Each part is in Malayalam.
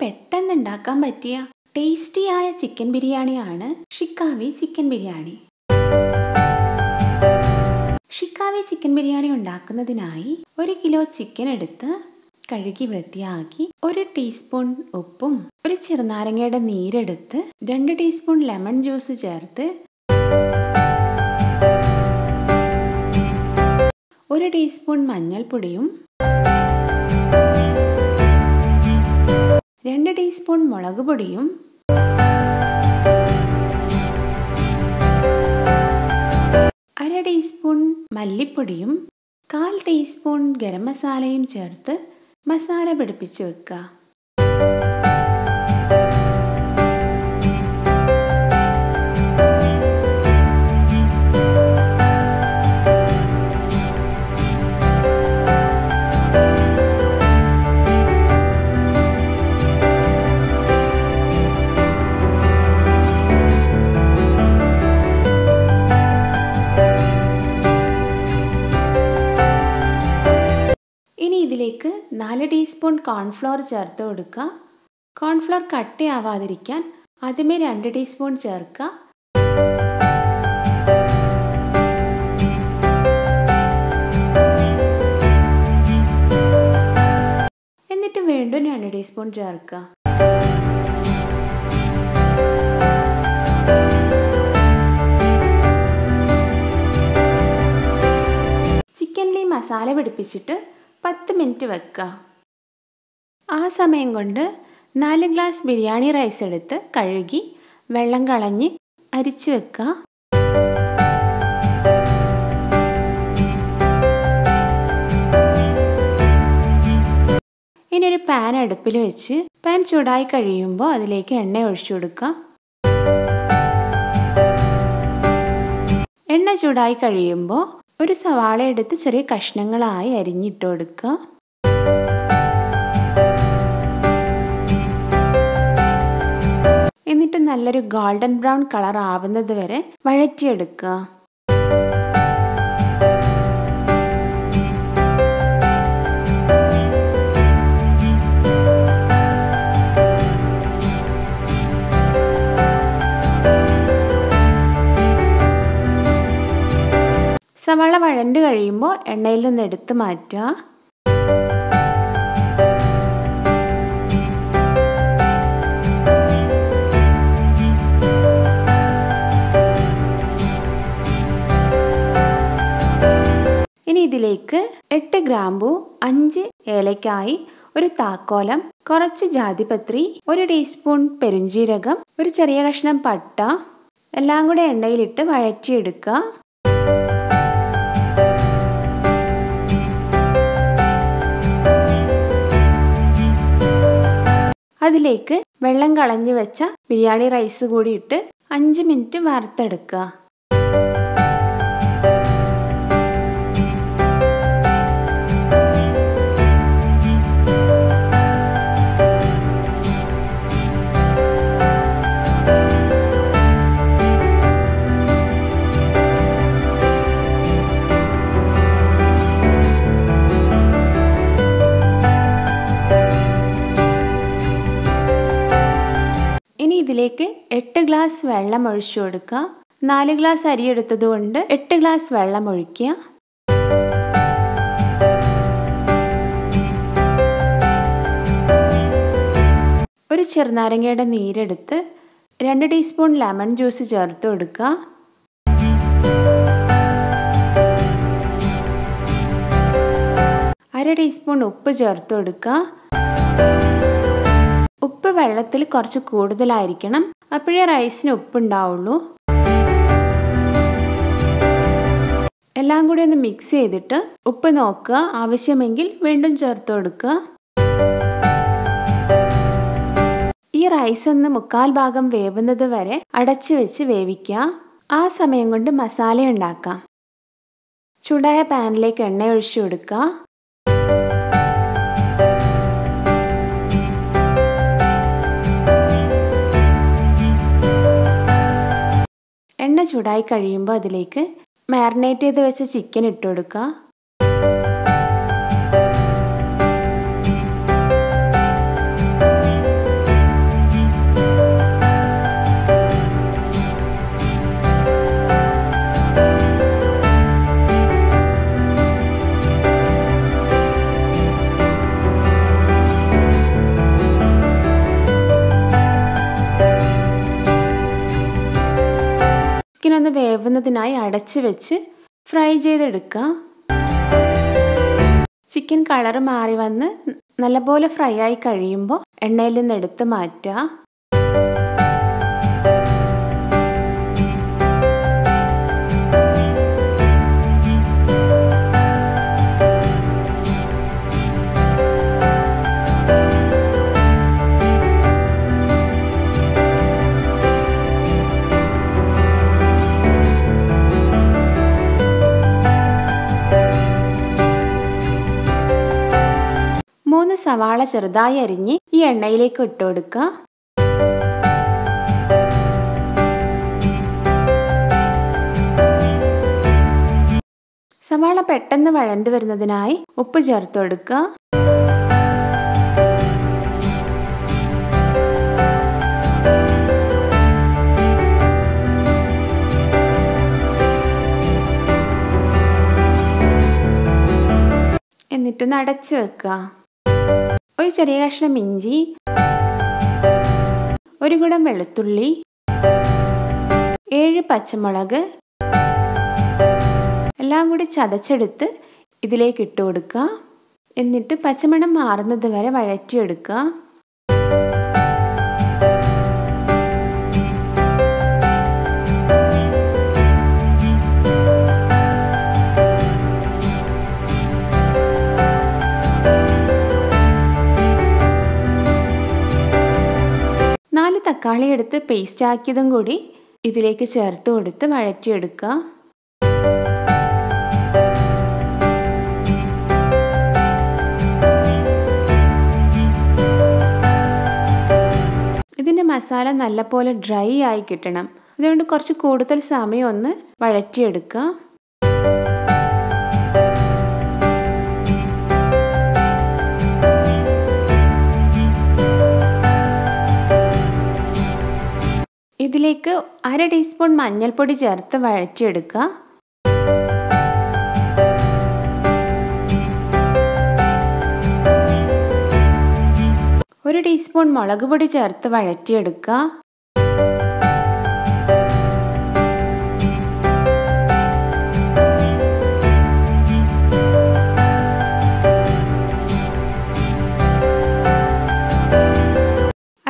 ഉണ്ടാക്കാൻ പറ്റിയ ടേസ്റ്റിയായ ചിക്കൻ ബിരിയാണിയാണ് ഷിക്കാവി ചിക്കൻ ബിരിയാണി. ഷിക്കാവി ചിക്കൻ ബിരിയാണി ഉണ്ടാക്കുന്നതിനായി ഒരു കിലോ ചിക്കൻ എടുത്ത് കഴുകി വൃത്തിയാക്കി ഒരു ടീസ്പൂൺ ഉപ്പും ഒരു ചെറുനാരങ്ങയുടെ നീരെടുത്ത് രണ്ട് ടീസ്പൂൺ ലെമൺ ജ്യൂസ് ചേർത്ത് ഒരു ടീസ്പൂൺ മഞ്ഞൾപ്പൊടിയും രണ്ട് ടീസ്പൂൺ മുളക് പൊടിയും അര ടീസ്പൂൺ മല്ലിപ്പൊടിയും കാൽ ടീസ്പൂൺ ഗരം മസാലയും ചേർത്ത് മസാല പിടിപ്പിച്ച് വെക്കുക. കോൺഫ്ലോർ ചേർത്ത് കൊടുക്കുക. കോൺഫ്ലോർ കട്ടയാവാതിരിക്കാൻ ആദ്യമേ രണ്ട് ടീസ്പൂൺ ചേർക്കുക. എന്നിട്ട് വീണ്ടും രണ്ട് ടീസ്പൂൺ ചേർക്കുക. മസാല പിടിപ്പിച്ചിട്ട് പത്ത് മിനിറ്റ് വെക്കുക. ആ സമയം കൊണ്ട് നാല് ഗ്ലാസ് ബിരിയാണി റൈസ് എടുത്ത് കഴുകി വെള്ളം കളഞ്ഞ് അരിച്ചു വെക്കുക ഇനി ഒരു പാൻ അടുപ്പിൽ വെച്ച് പാൻ ചൂടായി കഴിയുമ്പോൾ അതിലേക്ക് എണ്ണ ഒഴിച്ചു കൊടുക്കുക എണ്ണ ചൂടായി കഴിയുമ്പോൾ ഒരു സവാള എടുത്ത് ചെറിയ കഷ്ണങ്ങളായി അരിഞ്ഞിട്ട് കൊടുക്കുക എന്നിട്ട് നല്ലൊരു ഗോൾഡൻ ബ്രൗൺ കളർ ആവുന്നത് വരെ വഴറ്റിയെടുക്കുക. സവാള വഴണ്ട് കഴിയുമ്പോൾ എണ്ണയിൽ നിന്ന് എടുത്ത് മാറ്റുക. ഇതിലേക്ക് എട്ട് ഗ്രാമ്പു അഞ്ച് ഏലക്കായി ഒരു താക്കോലം കുറച്ച് ജാതിപത്രി ഒരു ടീസ്പൂൺ പെരുംജീരകം ഒരു ചെറിയ കഷ്ണം പട്ട എല്ലാം കൂടെ എണ്ണയിലിട്ട് വഴറ്റിയെടുക്കുക അതിലേക്ക് വെള്ളം കളഞ്ഞു വെച്ച ബിരിയാണി റൈസ് കൂടി ഇട്ട് അഞ്ച് മിനിറ്റ് വറുത്തെടുക്കുക ഇനി ഇതിലേക്ക് എട്ട് ഗ്ലാസ് വെള്ളം ഒഴിച്ചു കൊടുക്കുക. നാല് ഗ്ലാസ് അരി എടുത്തത് കൊണ്ട് എട്ട് ഗ്ലാസ് വെള്ളം ഒഴിക്കുക. ഒരു ചെറുനാരങ്ങയുടെ നീരെടുത്ത് രണ്ട് ടീസ്പൂൺ ലെമൺ ജ്യൂസ് ചേർത്ത് കൊടുക്കുക. അര ടീസ്പൂൺ ഉപ്പ് ചേർത്ത് കൊടുക്കുക. ഉപ്പ് വെള്ളത്തിൽ കുറച്ച് കൂടുതലായിരിക്കണം. അപ്പോഴേ റൈസിന് ഉപ്പുണ്ടാവുള്ളൂ. എല്ലാം കൂടി ഒന്ന് മിക്സ് ചെയ്തിട്ട് ഉപ്പ് നോക്കുക. ആവശ്യമെങ്കിൽ വീണ്ടും ചേർത്ത് കൊടുക്കുക. ഈ റൈസ് ഒന്ന് മുക്കാൽ ഭാഗം വേവുന്നത് വരെ അടച്ചു വെച്ച് വേവിക്കുക. ആ സമയം കൊണ്ട് മസാല ഉണ്ടാക്കാം. ചൂടായ പാനിലേക്ക് എണ്ണ ഒഴിച്ചു കൊടുക്കുക. എണ്ണ ചൂടായി കഴിയുമ്പോൾ അതിലേക്ക് മാരിനേറ്റ് ചെയ്ത് വെച്ച ചിക്കൻ ഇട്ട് കൊടുക്കുക അടച്ച് വെച്ച് ഫ്രൈ ചെയ്തെടുക്കുക. ചിക്കൻ കളർ മാറി വന്ന് നല്ലപോലെ ഫ്രൈ ആയി കഴിയുമ്പോൾ എണ്ണയിൽ നിന്ന് എടുത്ത് മാറ്റുക. സവാള ചെറുതായി അരിഞ്ഞ് ഈ എണ്ണയിലേക്ക് ഇട്ട് കൊടുക്കുക സവാള പെട്ടെന്ന് വഴണ്ടു വരുന്നതിനായി ഉപ്പ് ചേർത്ത് കൊടുക്കുക. എന്നിട്ടൊന്ന് അടച്ചു വെക്കുക. ഒരു ചെറിയ കഷ്ണം ഇഞ്ചി ഒരു കുടം വെളുത്തുള്ളി ഏഴ് പച്ചമുളക് എല്ലാം കൂടി ചതച്ചെടുത്ത് ഇതിലേക്ക് ഇട്ട് കൊടുക്കുക. എന്നിട്ട് പച്ചമണം മാറുന്നത് വരെ വഴറ്റിയെടുക്കുക. തക്കാളി എടുത്ത് പേസ്റ്റ് ആക്കിയതും കൂടി ഇതിലേക്ക് ചേർത്ത് കൊടുത്ത് വഴറ്റിയെടുക്കുക. ഇതിന്റെ മസാല നല്ലപോലെ ഡ്രൈ ആയി കിട്ടണം. അതുകൊണ്ട് കുറച്ച് കൂടുതൽ സമയം ഒന്ന് വഴറ്റിയെടുക്കുക. ഇതിലേക്ക് അര ടീസ്പൂൺ മഞ്ഞൾപ്പൊടി ചേർത്ത് വഴറ്റിയെടുക്കുക. ഒരു ടീസ്പൂൺ മുളക് പൊടി ചേർത്ത് വഴറ്റിയെടുക്കുക.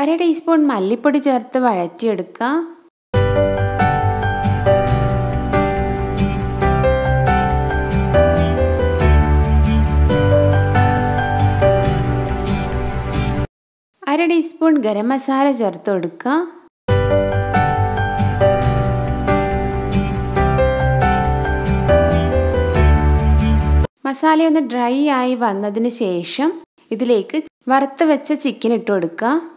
അര ടീസ്പൂൺ മല്ലിപ്പൊടി ചേർത്ത് വഴറ്റിയെടുക്കുക. അര ടീസ്പൂൺ ഗരം മസാല ചേർത്ത് കൊടുക്കുക. മസാല ഒന്ന് ഡ്രൈ ആയി വന്നതിന് ശേഷം ഇതിലേക്ക് വറുത്ത് വെച്ച ചിക്കൻ ഇട്ട് കൊടുക്കുക.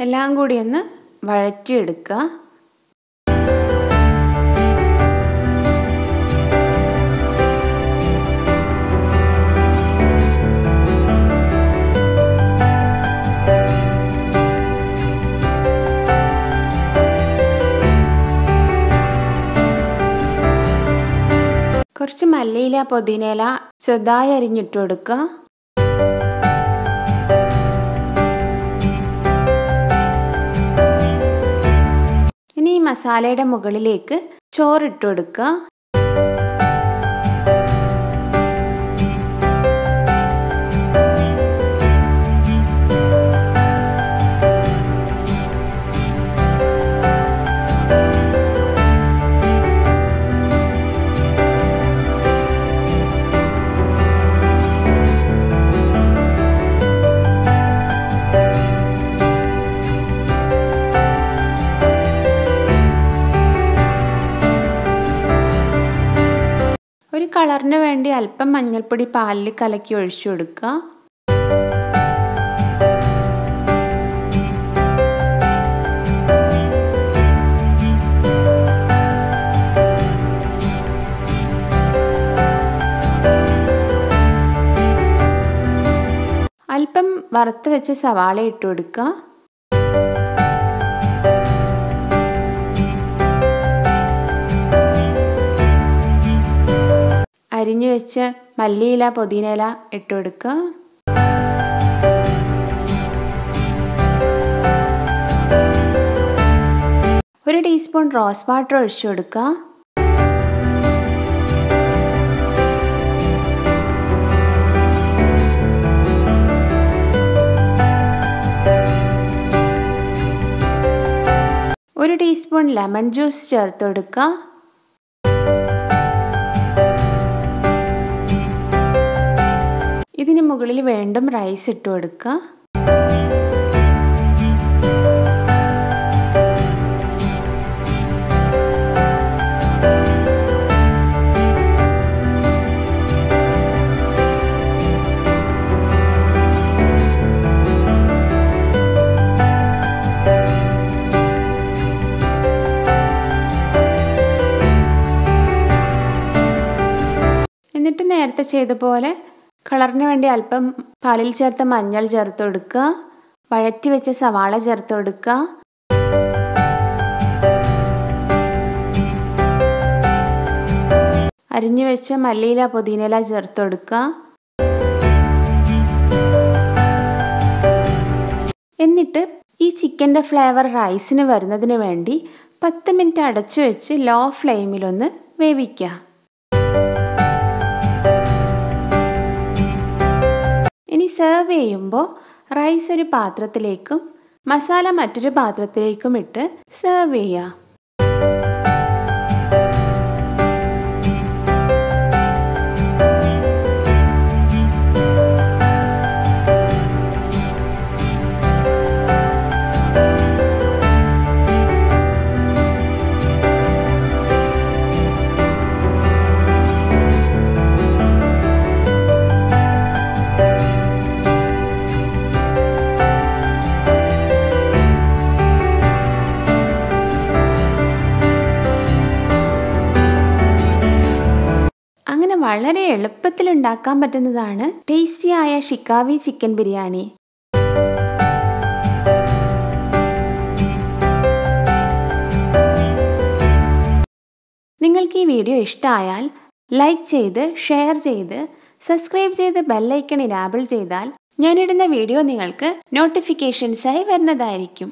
എല്ലാം കൂടി ഒന്ന് വഴറ്റിയെടുക്കുക. മല്ലിയില പുതിനയില ചെറുതായി അരിഞ്ഞിട്ട് കൊടുക്കുക ഇനി ഈ മസാലയുടെ മുകളിലേക്ക് ചോറിട്ട് കൊടുക്കുക കളറിന് വേണ്ടി അല്പം മഞ്ഞൾപ്പൊടി പാലിൽ കലക്കി ഒഴിച്ചു കൊടുക്കുക. അല്പം വറുത്ത് വെച്ച സവാള ഇട്ട് കൊടുക്കുക. അരിഞ്ഞു വെച്ച് മല്ലിയില പുതിനയില ഇട്ട് കൊടുക്കുക ഒരു ടീസ്പൂൺ റോസ് വാട്ടർ ഒഴിച്ചു കൊടുക്കുക. ഒരു ടീസ്പൂൺ ലെമൺ ജ്യൂസ് ചേർത്ത് കൊടുക്കുക. മുകളിൽ വേണ്ടും റൈസ് ഇട്ട് കൊടുക്കുക എന്നിട്ട് നേരത്തെ ചെയ്ത പോലെ കളറിന് വേണ്ടി അല്പം പാലിൽ ചേർത്ത മഞ്ഞൾ ചേർത്ത് കൊടുക്കുക. വഴറ്റി വെച്ച സവാള ചേർത്ത് കൊടുക്കുക. അരിഞ്ഞു വെച്ച മല്ലിയില പുതിനയില ചേർത്ത് കൊടുക്കുക. എന്നിട്ട് ഈ ചിക്കന്റെ ഫ്ലേവർ റൈസിന് വരുന്നതിന് വേണ്ടി പത്ത് മിനിറ്റ് അടച്ചു വെച്ച് ലോ ഫ്ലെയിമിലൊന്ന് വേവിക്കുക. സെർവ് ചെയ്യുമ്പോൾ റൈസ് ഒരു പാത്രത്തിലേക്കും മസാല മറ്റൊരു പാത്രത്തിലേക്കും ഇട്ട് സെർവ് ചെയ്യുക. ഉണ്ടാക്കാൻ പറ്റുന്നതാണ് ടേസ്റ്റിയായ ഷിക്കാവി ചിക്കൻ ബിരിയാണി. നിങ്ങൾക്ക് ഈ വീഡിയോ ഇഷ്ടമായാൽ ലൈക്ക് ചെയ്ത് ഷെയർ ചെയ്ത് സബ്സ്ക്രൈബ് ചെയ്ത് ബെല്ലൈക്കൺ ഇനാബിൾ ചെയ്താൽ ഞാനിടുന്ന വീഡിയോ നിങ്ങൾക്ക് നോട്ടിഫിക്കേഷൻസായി വരുന്നതായിരിക്കും.